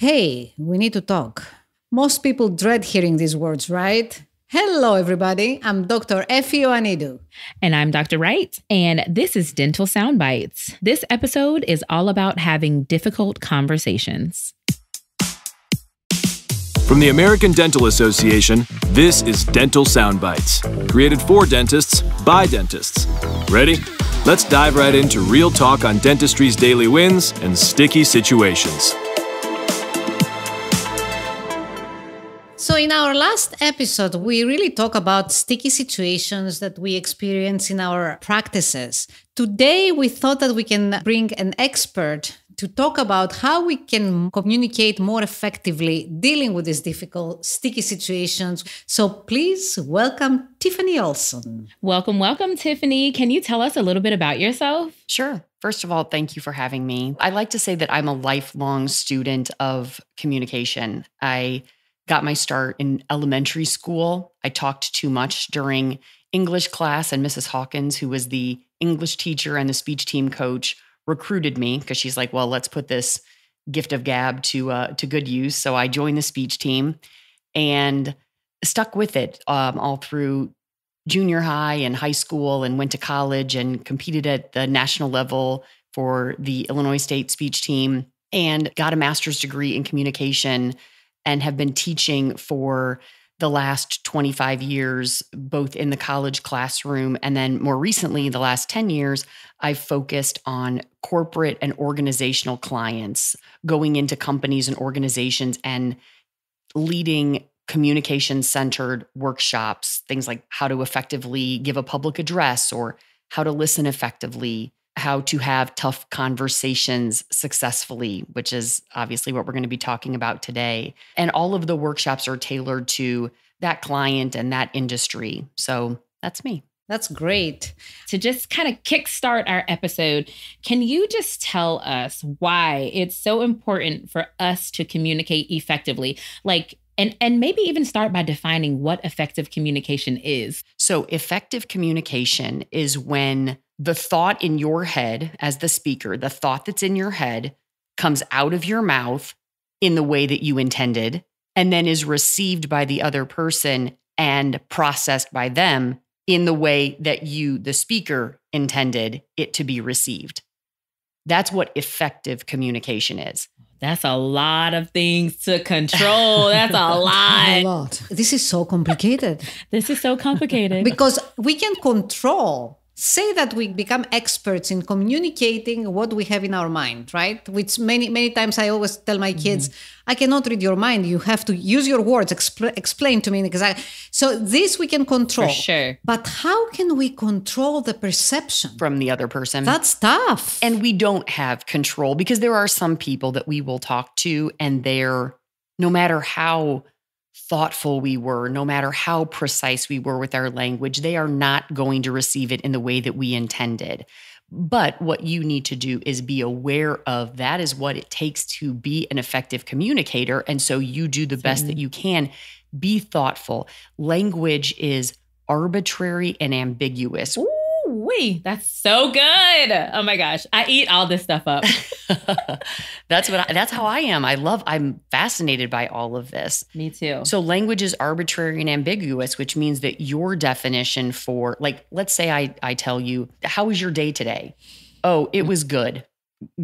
Hey, we need to talk. Most people dread hearing these words, right? Hello, everybody. I'm Dr. Effie Ioannidou. And I'm Dr. Wright, and this is Dental Sound Bites. This episode is all about having difficult conversations. From the American Dental Association, this is Dental Sound Bites, created for dentists by dentists. Ready? Let's dive right into real talk on dentistry's daily wins and sticky situations. So, in our last episode, we really talk about sticky situations that we experience in our practices. Today, we thought that we can bring an expert to talk about how we can communicate more effectively dealing with these difficult, sticky situations. So please welcome Tiffany Olson. Welcome, welcome, Tiffany. Can you tell us a little bit about yourself? Sure. First of all, thank you for having me. I like to say that I'm a lifelong student of communication. I got my start in elementary school. I talked too much during English class, and Mrs. Hawkins, who was the English teacher and the speech team coach, recruited me because she's like, well, let's put this gift of gab to uh, to good use. So I joined the speech team and stuck with it um, all through junior high and high school, and went to college and competed at the national level for the Illinois State speech team and got a master's degree in communication and have been teaching for the last 25 years, both in the college classroom and then more recently, the last 10 years, I've focused on corporate and organizational clients, going into companies and organizations and leading communication centered workshops, things like how to effectively give a public address or how to listen effectively, how to have tough conversations successfully, which is obviously what we're going to be talking about today. And all of the workshops are tailored to that client and that industry. So that's me. That's great. To just kind of kickstart our episode, can you just tell us why it's so important for us to communicate effectively? Like, and, and maybe even start by defining what effective communication is. So, effective communication is when the thought in your head, as the speaker, the thought that's in your head comes out of your mouth in the way that you intended and then is received by the other person and processed by them in the way that you, the speaker, intended it to be received. That's what effective communication is. That's a lot of things to control. That's a lot. a lot. This is so complicated. this is so complicated. because we can control say that we become experts in communicating what we have in our mind right? Which many many times i always tell my kids mm-hmm. i cannot read your mind. You have to use your words. Expl- explain to me exactly so this we can control. For sure. But how can we control the perception? From the other person. That's tough. And we don't have control because there are some people that we will talk to and they're no matter how thoughtful we were, no matter how precise we were with our language, they are not going to receive it in the way that we intended. But what you need to do is be aware of that is what it takes to be an effective communicator. And so you do the best that mm-hmm. you can. Be thoughtful. Language is arbitrary and ambiguous. Ooh that's so good. Oh my gosh. I eat all this stuff up. that's what I, that's how I am. I love I'm fascinated by all of this. Me too. So language is arbitrary and ambiguous, which means that your definition for like let's say I I tell you, how was your day today? Oh, it was good.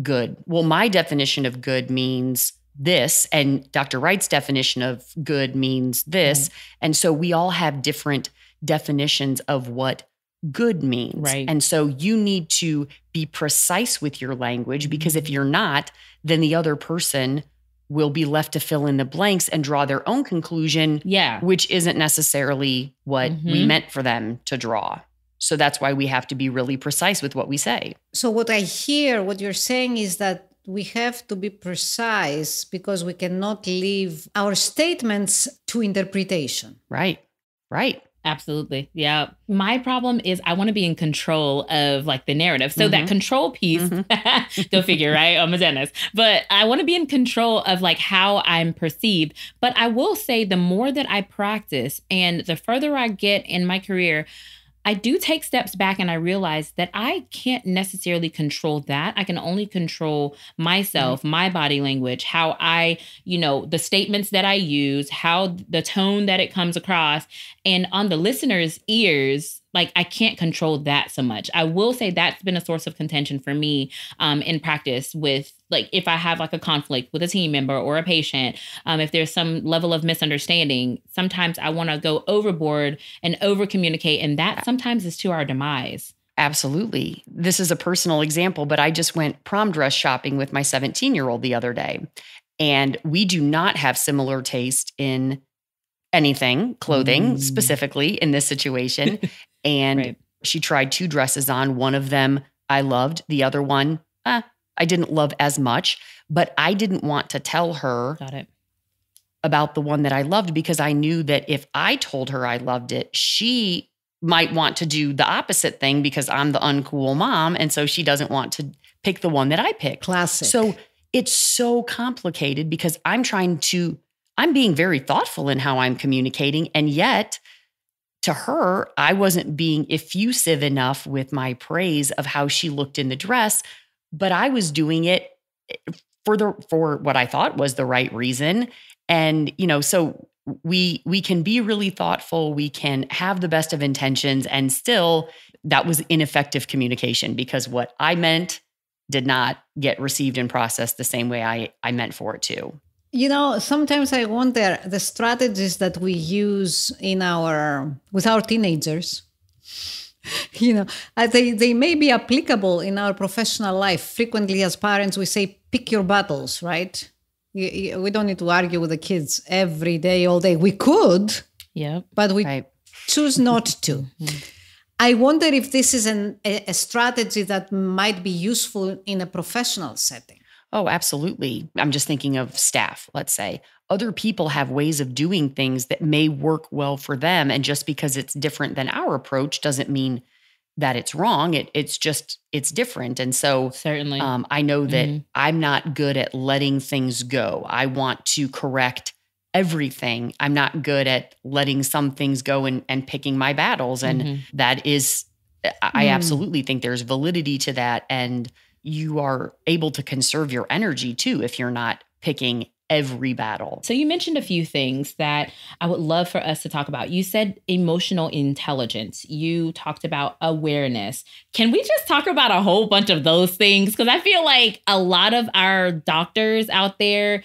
Good. Well, my definition of good means this and Dr. Wright's definition of good means this. And so we all have different definitions of what good means. Right. And so you need to be precise with your language because if you're not, then the other person will be left to fill in the blanks and draw their own conclusion. Yeah. Which isn't necessarily what mm-hmm. we meant for them to draw. So that's why we have to be really precise with what we say. So, what I hear, what you're saying is that we have to be precise because we cannot leave our statements to interpretation. Right. Right. Absolutely. Yeah. My problem is I want to be in control of like the narrative. So mm-hmm. that control piece, mm-hmm. go figure, right? I'm a dentist. But I want to be in control of like how I'm perceived. But I will say the more that I practice and the further I get in my career, I do take steps back and I realize that I can't necessarily control that. I can only control myself, mm-hmm. my body language, how I, you know, the statements that I use, how the tone that it comes across. And on the listener's ears, like I can't control that so much. I will say that's been a source of contention for me um, in practice with like if I have like a conflict with a team member or a patient, um, if there's some level of misunderstanding, sometimes I want to go overboard and over communicate, and that sometimes is to our demise. Absolutely. This is a personal example, but I just went prom dress shopping with my 17 year old the other day. And we do not have similar taste in anything, clothing mm. specifically in this situation. And right. she tried two dresses on. One of them I loved, the other one, eh, I didn't love as much, but I didn't want to tell her about the one that I loved because I knew that if I told her I loved it, she might want to do the opposite thing because I'm the uncool mom. And so she doesn't want to pick the one that I picked. Classic. So it's so complicated because I'm trying to, I'm being very thoughtful in how I'm communicating. And yet, to her, I wasn't being effusive enough with my praise of how she looked in the dress, but I was doing it eh, for the for what I thought was the right reason. And you know, so we we can be really thoughtful, we can have the best of intentions and still that was ineffective communication because what I meant did not get received and processed the same way I I meant for it to. You know, sometimes I wonder the strategies that we use in our with our teenagers. You know, uh, they they may be applicable in our professional life. Frequently, as parents, we say, "Pick your battles," right? We don't need to argue with the kids every day, all day. We could, yeah, but we right. choose not to. Mm-hmm. I wonder if this is an, a, a strategy that might be useful in a professional setting. Oh, absolutely. I'm just thinking of staff, let's say. Other people have ways of doing things that may work well for them. And just because it's different than our approach doesn't mean that it's wrong. It, it's just, it's different. And so, certainly, um, I know that mm-hmm. I'm not good at letting things go. I want to correct everything. I'm not good at letting some things go and, and picking my battles. And mm-hmm. that is, I mm. absolutely think there's validity to that. And you are able to conserve your energy too if you're not picking every battle. So you mentioned a few things that I would love for us to talk about. You said emotional intelligence. You talked about awareness. Can we just talk about a whole bunch of those things because I feel like a lot of our doctors out there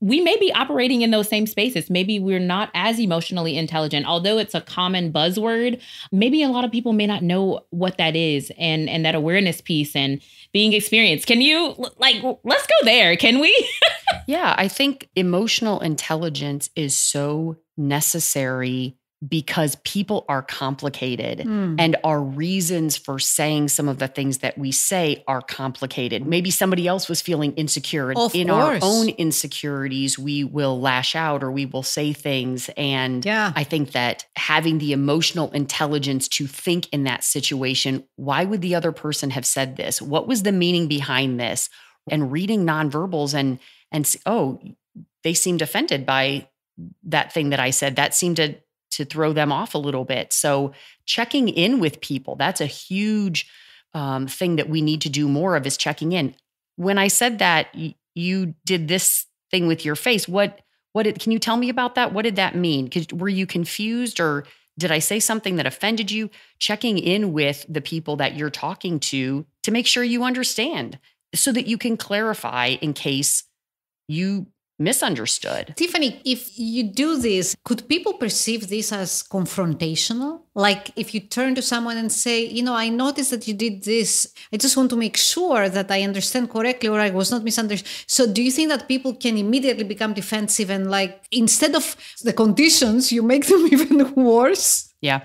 we may be operating in those same spaces. Maybe we're not as emotionally intelligent, although it's a common buzzword. Maybe a lot of people may not know what that is and and that awareness piece and being experienced. Can you like let's go there, can we? yeah, I think emotional intelligence is so necessary because people are complicated mm. and our reasons for saying some of the things that we say are complicated. Maybe somebody else was feeling insecure. Of in course. our own insecurities, we will lash out or we will say things. And yeah. I think that having the emotional intelligence to think in that situation, why would the other person have said this? What was the meaning behind this? And reading nonverbals and and oh, they seemed offended by that thing that I said. That seemed to to throw them off a little bit. So checking in with people, that's a huge um, thing that we need to do more of is checking in. When I said that you did this thing with your face, what what did, can you tell me about that? What did that mean? Were you confused or did I say something that offended you? Checking in with the people that you're talking to to make sure you understand so that you can clarify in case you misunderstood. Tiffany, if you do this, could people perceive this as confrontational? Like if you turn to someone and say, you know, I noticed that you did this. I just want to make sure that I understand correctly or I was not misunderstood. So do you think that people can immediately become defensive and like instead of the conditions, you make them even worse? Yeah.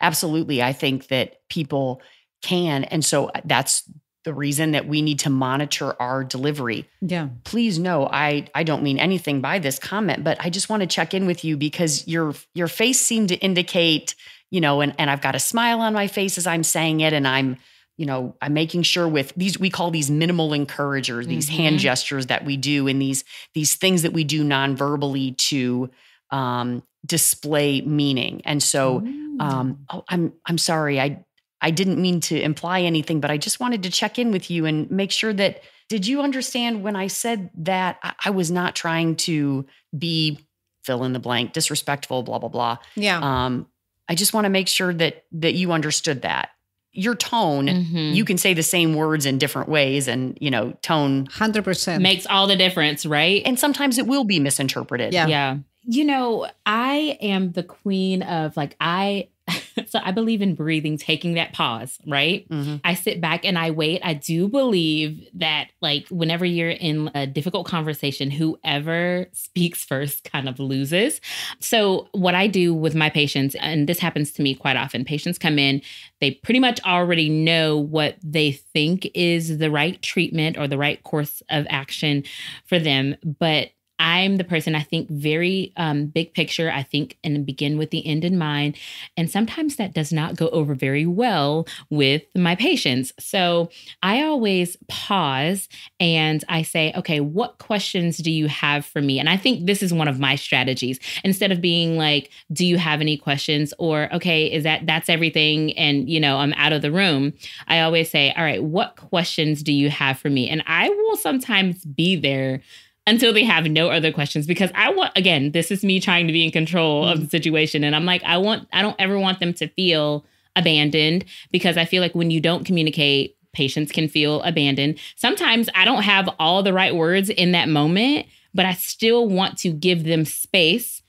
Absolutely. I think that people can and so uh, that's the reason that we need to monitor our delivery. Yeah. Please know I I don't mean anything by this comment, but I just want to check in with you because your your face seemed to indicate, you know, and and I've got a smile on my face as I'm saying it and I'm you know, I'm making sure with these we call these minimal encouragers, these mm-hmm. hand gestures that we do and these these things that we do non-verbally to um display meaning. And so um, oh, I'm I'm sorry, I I didn't mean to imply anything, but I just wanted to check in with you and make sure that did you understand when I said that I, I was not trying to be fill in the blank, disrespectful, blah blah blah. Yeah. Um, I just want to make sure that that you understood that your tone. Mhm. You can say the same words in different ways, and you know, tone. 100%. makes all the difference, right? And sometimes it will be misinterpreted. Yeah. Yeah. You know, I am the queen of like, I, so I believe in breathing, taking that pause, right? Mhm. I sit back and I wait. I do believe that, like, whenever you're in a difficult conversation, whoever speaks first kind of loses. So, what I do with my patients, and this happens to me quite often, patients come in, they pretty much already know what they think is the right treatment or the right course of action for them. But I'm the person I think very um, big picture. I think and begin with the end in mind. And sometimes that does not go over very well with my patients. So I always pause and I say, okay, what questions do you have for me? And I think this is one of my strategies. Instead of being like, do you have any questions? Or, okay, is that that's everything? And, you know, I'm out of the room. I always say, all right, what questions do you have for me? And I will sometimes be there until they have no other questions. Because I want again, this is me trying to be in control of the mm. situation. And I'm like I want I don't ever want them to feel abandoned. Because I feel like when you don't communicate patients can feel abandoned. Sometimes I don't have all the right words in that moment, but I still want to give them space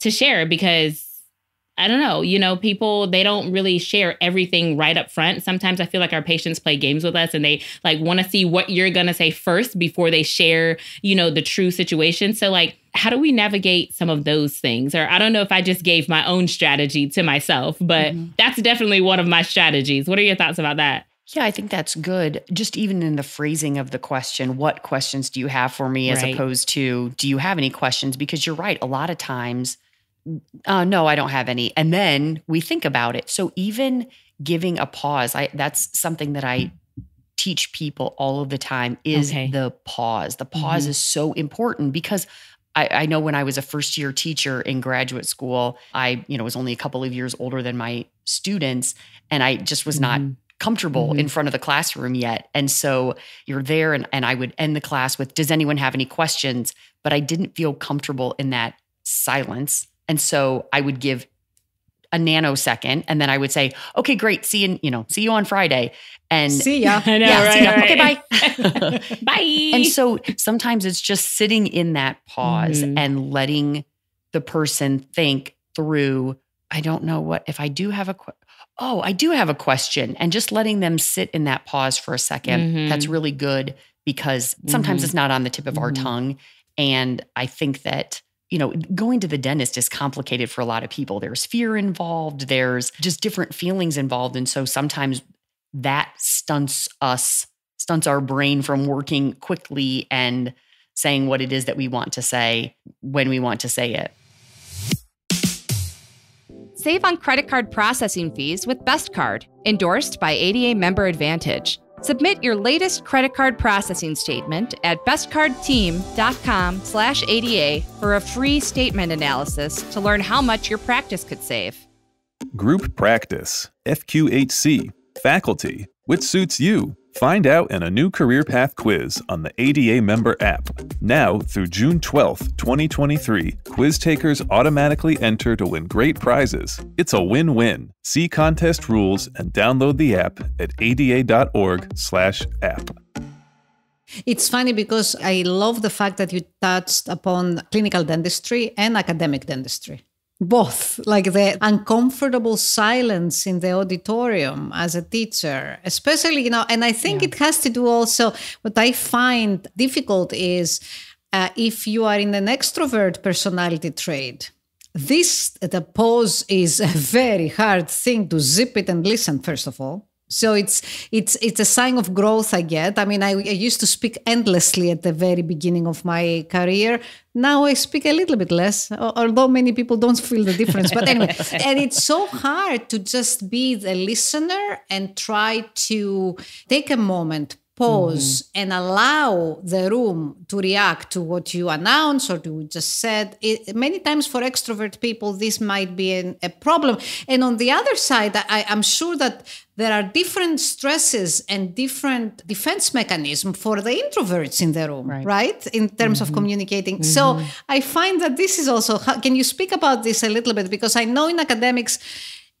to share. Because I don't know, you know, people they don't really share everything right up front. Sometimes I feel like our patients play games with us and they like want to see what you're going to say first before they share, you know, the true situation. So like how do we navigate some of those things? Or I don't know if I just gave my own strategy to myself, but mm-hmm. that's definitely one of my strategies. What are your thoughts about that? Yeah, I think that's good. Just even in the phrasing of the question, what questions do you have for me as Right. opposed to do you have any questions? Because you're right, a lot of times, uh, no, I don't have any. And then we think about it. So even giving a pause, I that's something that I teach people all of the time is Okay. the pause. The pause Mhm. is so important because I, I know when I was a first year teacher in graduate school, I, you know, was only a couple of years older than my students. And I just was not Mhm. comfortable Mhm. in front of the classroom yet. And so you're there and, and I would end the class with, does anyone have any questions? But I didn't feel comfortable in that silence. And so I would give a nanosecond and then I would say, okay, great. See you, you know, see you on Friday. And See ya. I know, Yeah, right? see ya. right. Okay, bye. Bye. And so sometimes it's just sitting in that pause Mhm. and letting the person think through, I don't know what, if I do have a, que- oh, I do have a question, and just letting them sit in that pause for a 2nd Mhm. That's really good because sometimes Mhm. it's not on the tip of our Mhm. tongue. And I think that, you know, going to the dentist is complicated for a lot of people. There's fear involved, there's just different feelings involved. And so sometimes that stunts us, stunts our brain from working quickly and saying what it is that we want to say when we want to say it. Save on credit card processing fees with Best Card, endorsed by ADA Member Advantage. Submit your latest credit card processing statement at bestcardteam.com/ada for a free statement analysis to learn how much your practice could save. Group practice, FQHC, faculty, which suits you. Find out in a new career path quiz on the ADA member app. Now through June 12th, 2023, quiz takers automatically enter to win great prizes. It's a win-win. See contest rules and download the app at ada.org/app. It's funny because I love the fact that you touched upon clinical dentistry and academic dentistry. Both, like the uncomfortable silence in the auditorium as a teacher, especially, you know, and I think it has to do also, what I find difficult is uh, if you are in an extrovert personality trait, this, the pause is a very hard thing to zip it and listen, first of all. So it's it's it's a sign of growth I get. I mean, I, I used to speak endlessly at the very beginning of my career. Now I speak a little bit less, although many people don't feel the difference. But anyway, and it's so hard to just be the listener and try to take a moment, pause and allow the room to react to what you announce or to just said it, many times for extrovert people this might be an, a problem and on the other side I, i'm sure that there are different stresses and different defense mechanism for the introverts in the room right, right? in terms mm-hmm. of communicating mm-hmm. so i find that this is also can you speak about this a little bit because i know in academics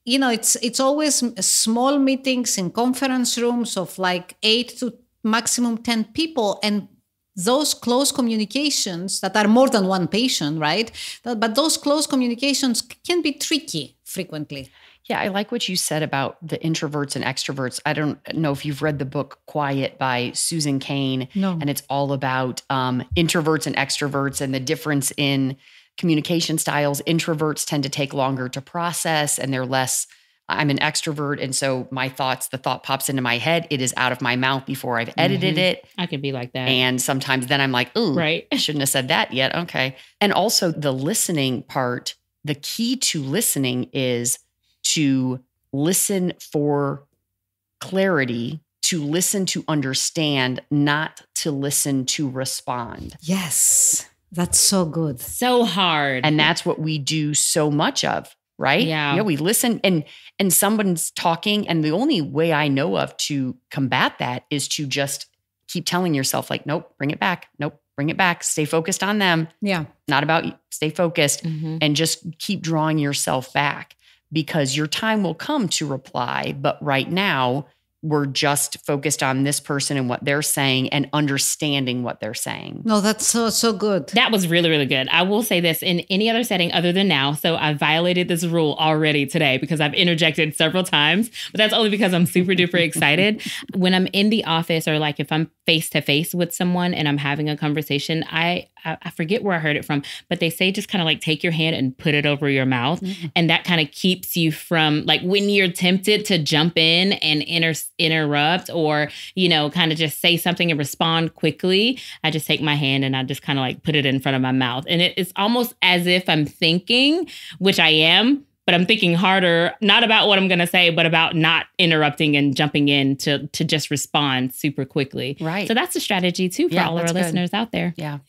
you know it's it's always small meetings in conference rooms of like 8 to maximum 10 people and those close communications that are more than one patient right but those close communications can be tricky frequently yeah, I like what you said about the introverts and extroverts. I don't know if you've read the book Quiet by Susan Cain. No. And it's all about um, introverts and extroverts and the difference in communication styles. Introverts tend to take longer to process and they're less. I'm an extrovert. And so my thoughts, the thought pops into my head. It is out of my mouth before I've edited mm-hmm. it. I could be like that. And sometimes then I'm like, ooh, right. I shouldn't have said that yet. Okay. And also the listening part, the key to listening is to listen for clarity, to listen to understand, not to listen to respond. Yes. That's so good. So hard. And that's what we do so much of, right? Yeah. You know, we listen and and someone's talking and the only way I know of to combat that is to just keep telling yourself like nope, bring it back. Nope, bring it back. Stay focused on them. Yeah. Not about you. Stay focused mm-hmm. and just keep drawing yourself back because your time will come to reply, but right now we're just focused on this person and what they're saying and understanding what they're saying. No, that's so so good. That was really really good. I will say this in any other setting other than now. So I violated this rule already today because I've interjected several times, but that's only because I'm super duper excited. when I'm in the office or like if I'm face to face with someone and I'm having a conversation, I I forget where I heard it from, but they say just kind of like take your hand and put it over your mouth. Mm-hmm. And that kind of keeps you from like when you're tempted to jump in and inter- interrupt or, you know, kind of just say something and respond quickly, I just take my hand and I just kind of like put it in front of my mouth. And it, it's almost as if I'm thinking, which I am, but I'm thinking harder, not about what I'm going to say, but about not interrupting and jumping in to to just respond super quickly. Right. So that's a strategy too for yeah, all of our good. listeners out there. Yeah.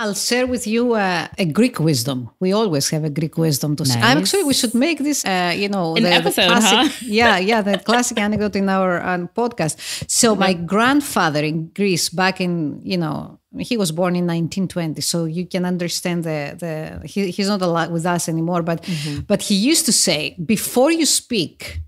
I'll share with you uh, a Greek wisdom. We always have a Greek wisdom to nice. say. Actually, we should make this, uh, you know, an the, episode, the classic, huh? yeah, yeah, the classic anecdote in our um, podcast. So, my grandfather in Greece, back in, you know, he was born in 1920, so you can understand the the he, he's not alive with us anymore. But mm-hmm. but he used to say, before you speak,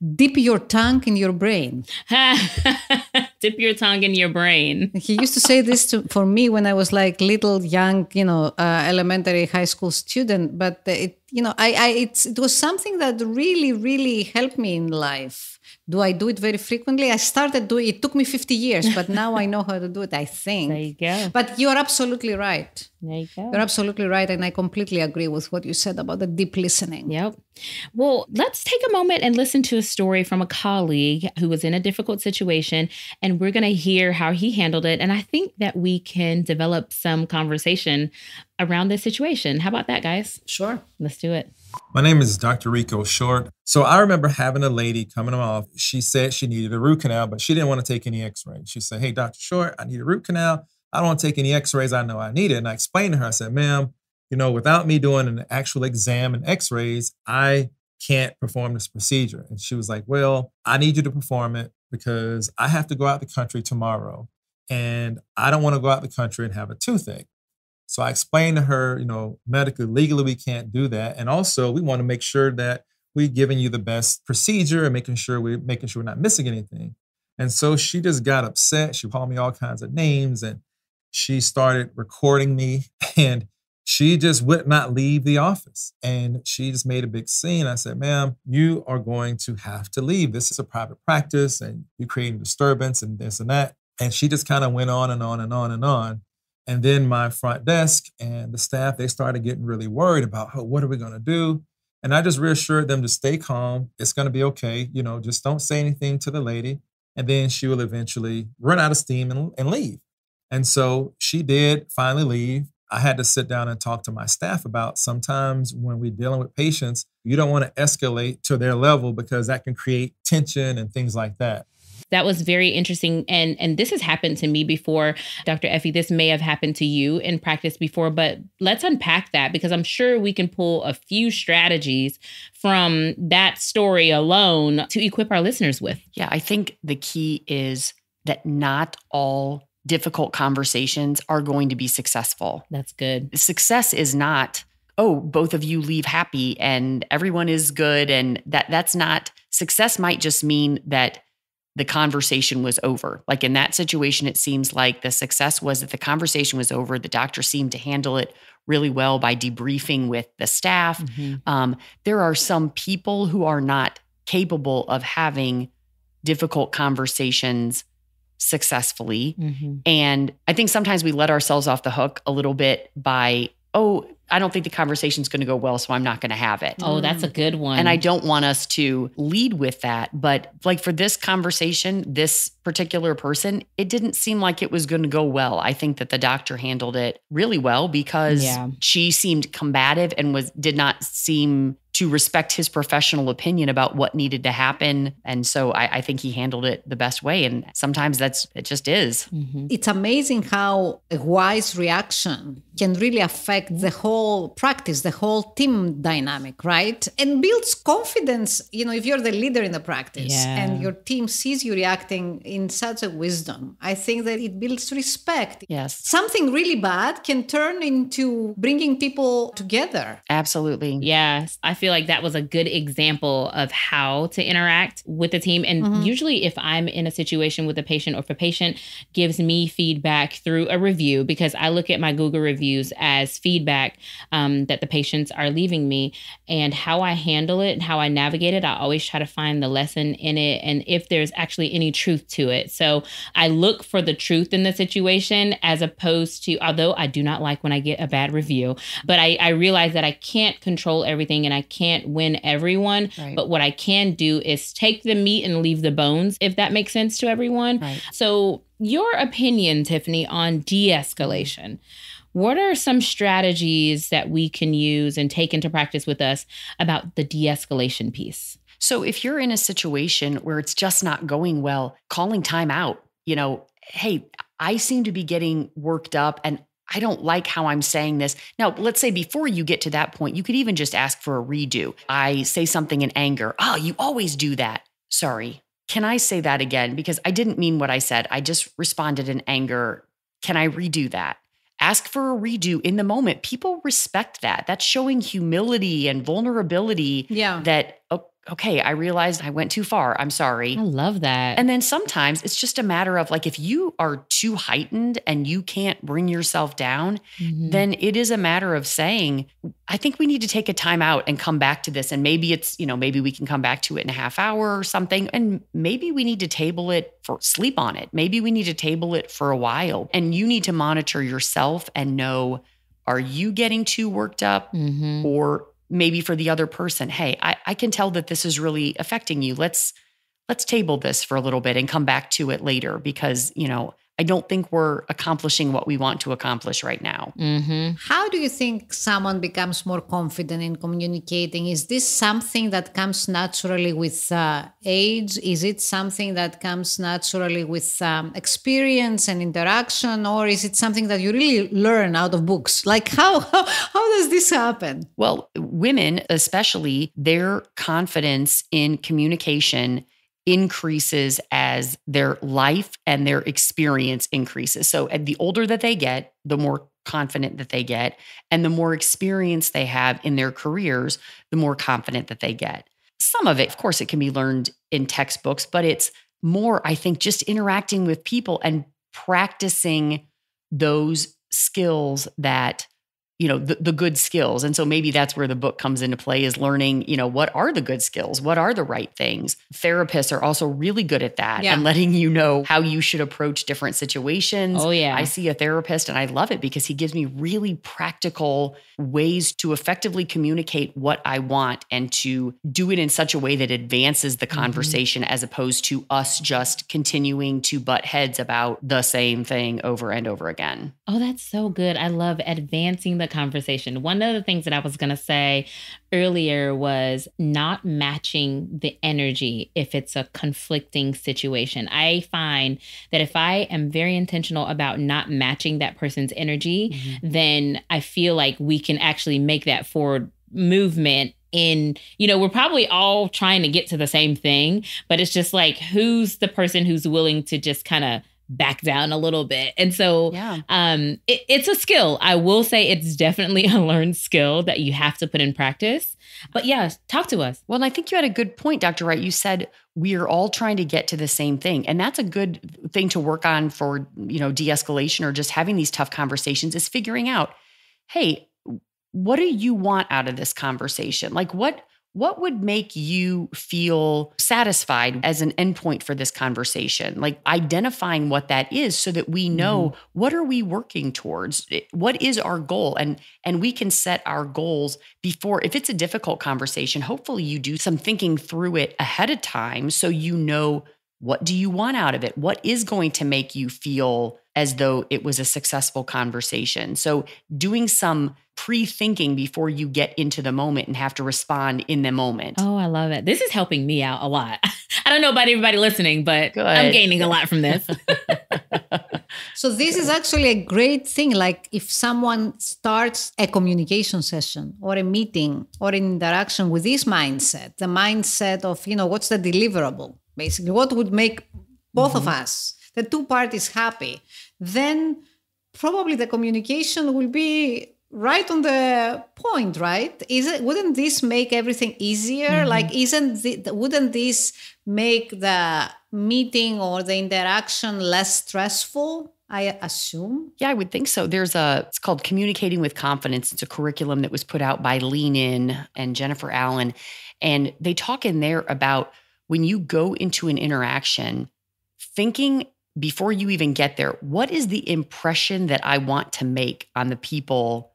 dip your tongue in your brain. dip your tongue in your brain. he used to say this to, for me when I was like little, young, you know, uh, elementary, high school student. But it, you know, I, I it was something that really, really helped me in life do I do it very frequently? I started doing it took me 50 years, but now I know how to do it, I think. There you go. But you're absolutely right. There you go. You're absolutely right. And I completely agree with what you said about the deep listening. Yep. Well, let's take a moment and listen to a story from a colleague who was in a difficult situation. And we're going to hear how he handled it. And I think that we can develop some conversation around this situation. How about that, guys? Sure. Let's do it. My name is Dr. Rico Short. So I remember having a lady coming to my office. She said she needed a root canal, but she didn't want to take any x-rays. She said, Hey, Dr. Short, I need a root canal. I don't want to take any x-rays. I know I need it. And I explained to her, I said, ma'am, you know, without me doing an actual exam and x-rays, I can't perform this procedure. And she was like, well, I need you to perform it because I have to go out the country tomorrow. And I don't want to go out the country and have a toothache. So I explained to her, you know, medically, legally, we can't do that. And also, we want to make sure that we're giving you the best procedure and making sure we're making sure we're not missing anything. And so she just got upset. She called me all kinds of names and she started recording me and she just would not leave the office. And she just made a big scene. I said, ma'am, you are going to have to leave. This is a private practice and you're creating disturbance and this and that. And she just kind of went on and on and on and on. And then my front desk and the staff, they started getting really worried about, oh, what are we going to do? And I just reassured them to stay calm. It's going to be okay. You know, just don't say anything to the lady. And then she will eventually run out of steam and, and leave. And so she did finally leave. I had to sit down and talk to my staff about sometimes when we're dealing with patients, you don't want to escalate to their level because that can create tension and things like that. That was very interesting. And and this has happened to me before, Dr. Effie. This may have happened to you in practice before, but let's unpack that because I'm sure we can pull a few strategies from that story alone to equip our listeners with. Yeah, I think the key is that not all difficult conversations are going to be successful. That's good. Success is not oh both of you leave happy and everyone is good and that that's not success might just mean that the conversation was over. Like in that situation, it seems like the success was that the conversation was over. The doctor seemed to handle it really well by debriefing with the staff. Mm-hmm. Um, there are some people who are not capable of having difficult conversations successfully. Mm-hmm. And I think sometimes we let ourselves off the hook a little bit by, oh, I don't think the conversation's going to go well, so I'm not going to have it. Oh, that's a good one. And I don't want us to lead with that. But like for this conversation, this particular person, it didn't seem like it was going to go well. I think that the doctor handled it really well because yeah. she seemed combative and was did not seem to respect his professional opinion about what needed to happen. And so I, I, think he handled it the best way. And sometimes that's it just is. Mm-hmm. It's amazing how a wise reaction can really affect the whole practice, the whole team dynamic, right? And builds confidence. You know, if you're the leader in the practice yeah. and your team sees you reacting in such a wisdom, I think that it builds respect. Yes. Something really bad can turn into bringing people together. Absolutely. Yes. I feel feel like that was a good example of how to interact with the team. And mm-hmm. usually, if I'm in a situation with a patient or if a patient gives me feedback through a review, because I look at my Google reviews as feedback um, that the patients are leaving me and how I handle it and how I navigate it, I always try to find the lesson in it and if there's actually any truth to it. So I look for the truth in the situation as opposed to, although I do not like when I get a bad review, but I, I realize that I can't control everything and I can't win everyone. Right. But what I can do is take the meat and leave the bones, if that makes sense to everyone. Right. So, your opinion, Tiffany, on de escalation. What are some strategies that we can use and take into practice with us about the de escalation piece? So, if you're in a situation where it's just not going well, calling time out, you know, hey, I seem to be getting worked up and I don't like how I'm saying this. Now, let's say before you get to that point, you could even just ask for a redo. I say something in anger. Oh, you always do that. Sorry. Can I say that again? Because I didn't mean what I said. I just responded in anger. Can I redo that? Ask for a redo in the moment. People respect that. That's showing humility and vulnerability. Yeah. That, oh, okay, I realized I went too far. I'm sorry. I love that. And then sometimes it's just a matter of like, if you are too heightened and you can't bring yourself down, mm-hmm. then it is a matter of saying, I think we need to take a time out and come back to this. And maybe it's, you know, maybe we can come back to it in a half hour or something. And maybe we need to table it for sleep on it. Maybe we need to table it for a while. And you need to monitor yourself and know, are you getting too worked up mm-hmm. or maybe for the other person hey I, I can tell that this is really affecting you. Let's let's table this for a little bit and come back to it later because you know I don't think we're accomplishing what we want to accomplish right now. Mm-hmm. How do you think someone becomes more confident in communicating? Is this something that comes naturally with uh, age? Is it something that comes naturally with um, experience and interaction? Or is it something that you really learn out of books? Like, how, how, how does this happen? Well, women, especially, their confidence in communication increases as their life and their experience increases. So, the older that they get, the more confident that they get, and the more experience they have in their careers, the more confident that they get. Some of it, of course, it can be learned in textbooks, but it's more, I think, just interacting with people and practicing those skills that you know the, the good skills and so maybe that's where the book comes into play is learning you know what are the good skills what are the right things therapists are also really good at that yeah. and letting you know how you should approach different situations oh yeah i see a therapist and i love it because he gives me really practical ways to effectively communicate what i want and to do it in such a way that advances the mm-hmm. conversation mm-hmm. as opposed to us just continuing to butt heads about the same thing over and over again oh that's so good i love advancing the the conversation. One of the things that I was going to say earlier was not matching the energy if it's a conflicting situation. I find that if I am very intentional about not matching that person's energy, mm-hmm. then I feel like we can actually make that forward movement in you know we're probably all trying to get to the same thing but it's just like who's the person who's willing to just kind of back down a little bit. And so yeah. um it, it's a skill. I will say it's definitely a learned skill that you have to put in practice. But yeah, talk to us. Well, and I think you had a good point, Dr. Wright. You said we are all trying to get to the same thing. And that's a good thing to work on for, you know, de-escalation or just having these tough conversations is figuring out, hey, what do you want out of this conversation? Like what what would make you feel satisfied as an endpoint for this conversation? Like identifying what that is so that we know mm-hmm. what are we working towards? What is our goal? And and we can set our goals before if it's a difficult conversation hopefully you do some thinking through it ahead of time so you know what do you want out of it? What is going to make you feel as though it was a successful conversation? So doing some pre-thinking before you get into the moment and have to respond in the moment. Oh, I love it. This is helping me out a lot. I don't know about everybody listening, but Good. I'm gaining a lot from this. so this is actually a great thing like if someone starts a communication session or a meeting or an interaction with this mindset, the mindset of, you know, what's the deliverable? Basically, what would make both mm-hmm. of us, the two parties happy, then probably the communication will be right on the point right is it wouldn't this make everything easier mm-hmm. like isn't the, wouldn't this make the meeting or the interaction less stressful I assume. Yeah, I would think so. There's a, it's called Communicating with Confidence. It's a curriculum that was put out by Lean In and Jennifer Allen. And they talk in there about when you go into an interaction, thinking before you even get there, what is the impression that I want to make on the people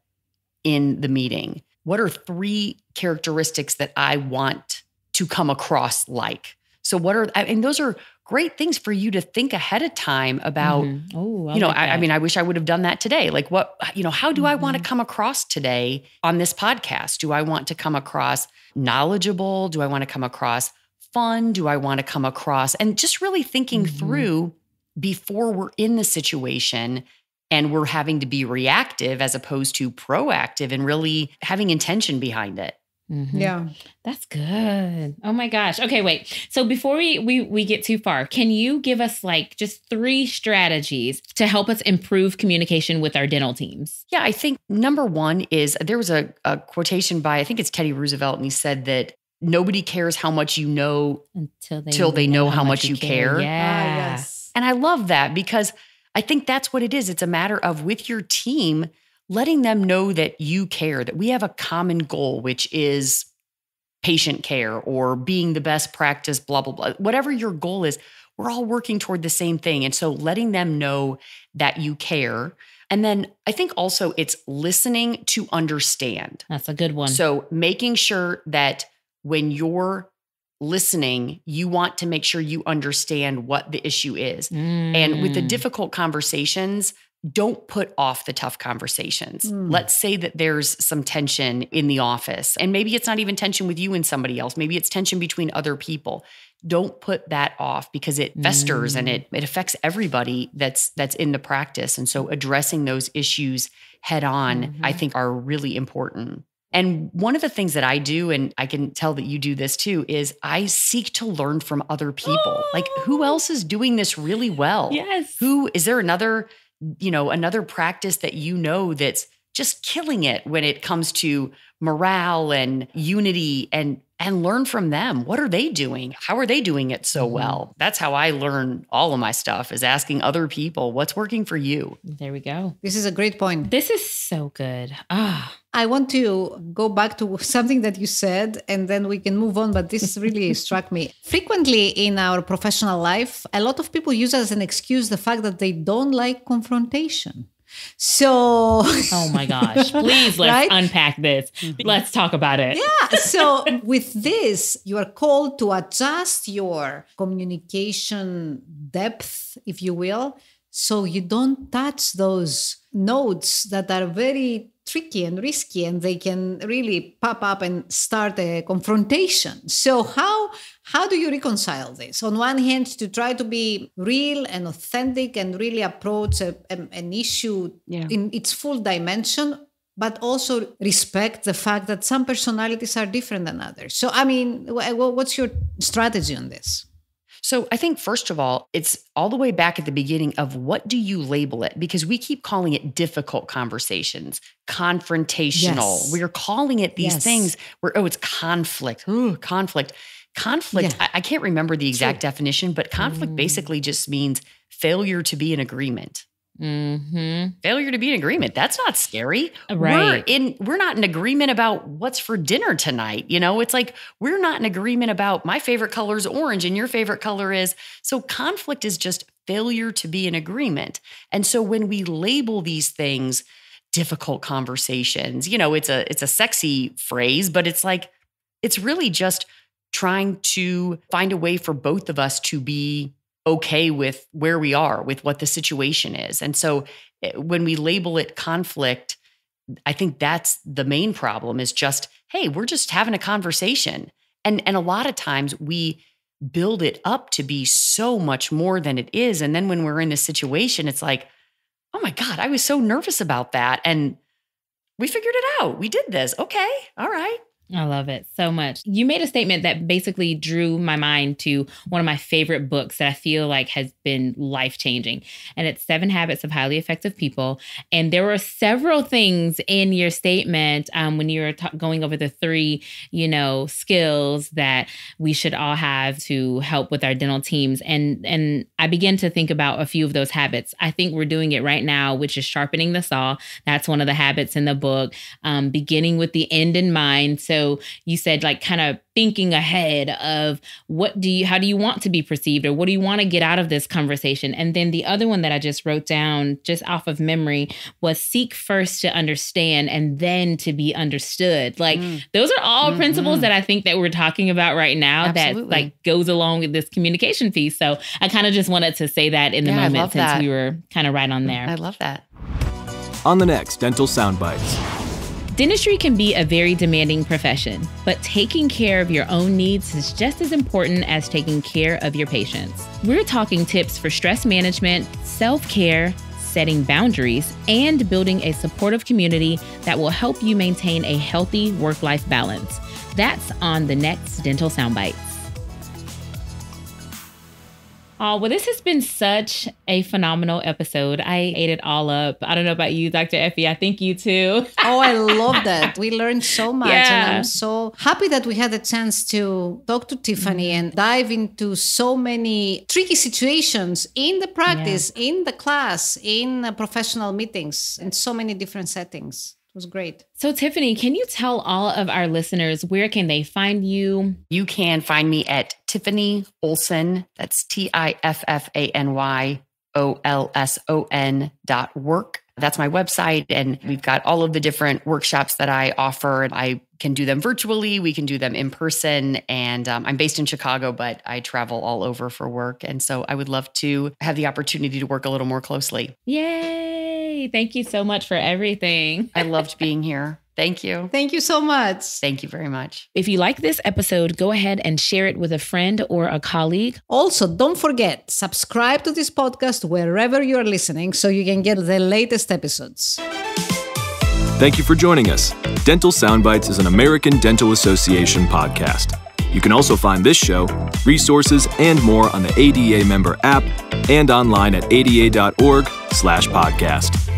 in the meeting? What are three characteristics that I want to come across like? So, what are, I and those are great things for you to think ahead of time about. Mm-hmm. Oh, you know, like I, I, mean, I wish I would have done that today. Like, what, you know, how do mm-hmm. I want to come across today on this podcast? Do I want to come across knowledgeable? Do I want to come across fun? Do I want to come across, and just really thinking mm-hmm. through before we're in the situation and we're having to be reactive as opposed to proactive and really having intention behind it. Mm-hmm. Yeah. That's good. Oh my gosh. Okay, wait. So before we, we we get too far, can you give us like just three strategies to help us improve communication with our dental teams? Yeah, I think number one is there was a, a quotation by I think it's Teddy Roosevelt, and he said that nobody cares how much you know until they, till they know, know how, how, much, you care. care. Yeah. Ah, yes. And I love that because I think that's what it is. It's a matter of with your team, letting them know that you care, that we have a common goal, which is patient care or being the best practice, blah, blah, blah. Whatever your goal is, we're all working toward the same thing. And so letting them know that you care. And then I think also it's listening to understand. That's a good one. So making sure that when you're listening, you want to make sure you understand what the issue is. Mm. And with the mm. difficult conversations, don't put off the tough conversations. Mm. Let's say that there's some tension in the office, and maybe it's not even tension with you and somebody else. Maybe it's tension between other people. Don't put that off because it festers mm. and it it affects everybody that's that's in the practice. And so addressing those issues head on, mm-hmm. I think are really important. And one of the things that I do, and I can tell that you do this too, is I seek to learn from other people. Oh. Like, who oh. else is doing this really well? Yes. Who is there another, you know, another practice that you know that's just killing it when it comes to morale and unity and and learn from them. What are they doing? How are they doing it so mm-hmm. well? That's how I learn all of my stuff is asking other people what's working for you. There we go. This is a great point. This is so good. Ah. I want to go back to something that you said and then we can move on, but this really struck me. Frequently in our professional life, a lot of people use as an excuse the fact that they don't like confrontation. So, oh my gosh, please let's right? unpack this. Mm-hmm. Let's talk about it. Yeah. So, with this, you are called to adjust your communication depth, if you will, so you don't touch those notes that are very tricky and risky and they can really pop up and start a confrontation. So how how do you reconcile this? On one hand, to try to be real and authentic and really approach a, a, an issue Yeah. in its full dimension, but also respect the fact that some personalities are different than others. So, I mean, wh- wh- what's your strategy on this? So I think first of all, it's all the way back at the beginning of what do you label it? Because we keep calling it difficult conversations, confrontational. Yes. We're calling it these Yes. things where, oh, it's conflict. Ooh, conflict. Conflict, Yeah. I, I can't remember the exact definition, but conflict Mm. basically just means failure to be in agreement. Mm-hmm. Failure to be in agreement. That's not scary. We're Right. in we're not in agreement about what's for dinner tonight. You know, it's like we're not in agreement about my favorite color is orange and your favorite color is. So conflict is just failure to be in agreement. And so when we label these things difficult conversations, you know, it's a it's a sexy phrase, but it's like it's really just trying to find a way for both of us to be okay with where we are, with what the situation is. And so eh, when we label it conflict, I think that's the main problem is just, hey, we're just having a conversation. And and a lot of times we build it up to be so much more than it is. And then when we're in this situation, it's like, oh my God, I was so nervous about that. And we figured it out. We did this. Okay. All right. I love it so much. You made a statement that basically drew my mind to one of my favorite books that I feel like has been life changing. And it's Seven Habits of Highly Effective People. And there were several things in your statement um, when you were ta- going over the three, you know, skills that we should all have to help with our dental teams. And and I began to think about a few of those habits. I think we're doing it right now, which is sharpening the saw. That's one of the habits in the book. Um, beginning with the end in mind. So you said like kind of thinking ahead of what do you how do you want to be perceived or what do you want to get out of this conversation and then the other one that i just wrote down just off of memory was seek first to understand and then to be understood like Mm. those are all Mhm. principles that i think that we're talking about right now Absolutely. that like goes along with this communication piece so i kind of just wanted to say that in the Yeah, moment since that. we were kind of right on there I love that. On the next Dental Soundbites. Dentistry can be a very demanding profession, but taking care of your own needs is just as important as taking care of your patients. We're talking tips for stress management, self care, setting boundaries, and building a supportive community that will help you maintain a healthy work life balance. That's on the next Dental Soundbites. Oh, well, this has been such a phenomenal episode. I ate it all up. I don't know about you, Dr. Effie. I think you too. Oh, I love that. We learned so much. And I'm so happy that we had a chance to talk to Tiffany Mm-hmm. and dive into so many tricky situations in the practice, in the class, in professional meetings, in so many different settings. It was great. So, Tiffany, can you tell all of our listeners where can they find you? You can find me at Tiffany Olson. That's T I F F A N Y O L S O N dot work. That's my website. And we've got all of the different workshops that I offer. And I can do them virtually, we can do them in person. And um, I'm based in Chicago, but I travel all over for work. And so I would love to have the opportunity to work a little more closely. Yay! Thank you so much for everything. I loved being here. Thank you. Thank you so much. Thank you very much. If you like this episode, go ahead and share it with a friend or a colleague. Also, don't forget, subscribe to this podcast wherever you're listening so you can get the latest episodes. Thank you for joining us. Dental Soundbites is an American Dental Association podcast. You can also find this show, resources, and more on the ADA member app and online at ada.org/podcast.